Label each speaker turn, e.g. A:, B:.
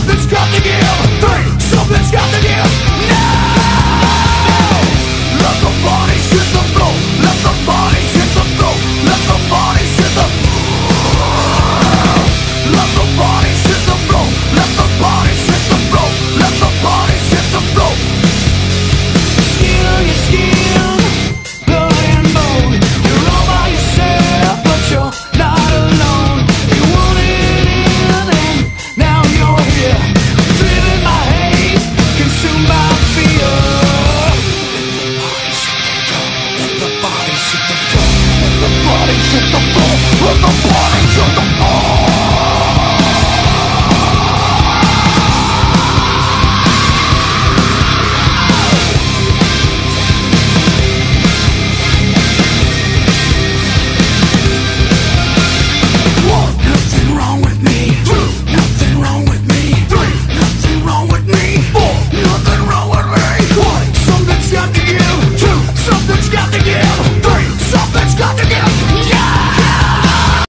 A: something's got to give. Three, something's got to give. With the bodies of the all